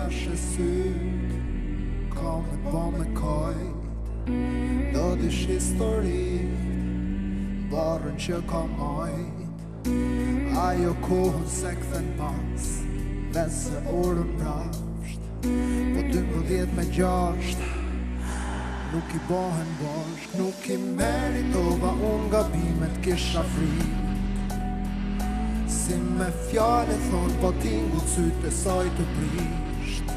jashtë sy Ka me pa me kajt do dish historit, Barën që ka majt Ajo kohën se këthen pas Ben se orën prasht Po dy më djetë me gjasht Nuk i bohen bosh Nuk i meritova unë gabimet kisha frit si me fjale thonë Po tingu cytë e saj të prisht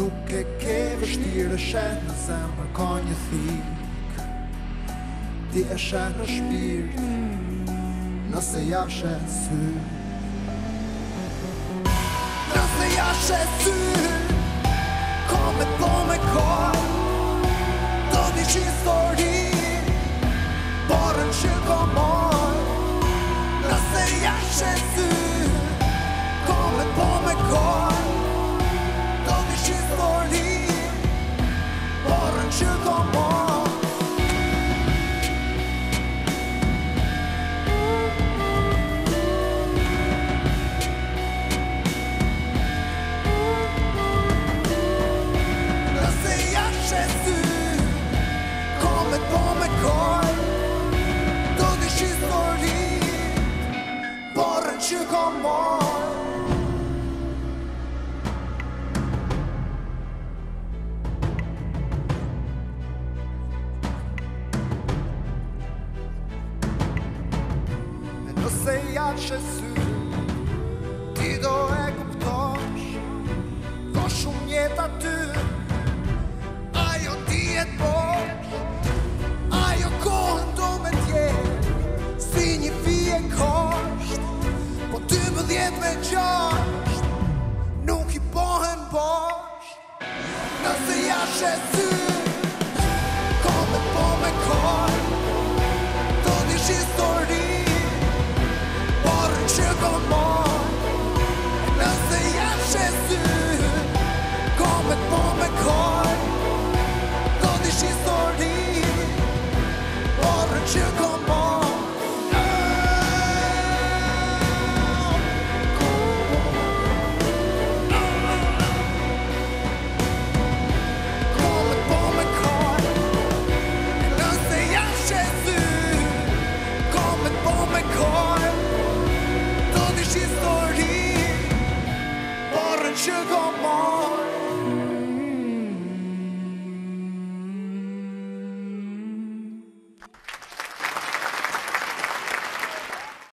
Nuk e ke vështirë e shenë në zemër ka një thik Ti e shenë në shpirt Nëse ja shenë sy Nëse ja shenë sy cicho moje. No sei accesu do e kuptosh Kosh unë ty zawsze ty Kommer på med Chase.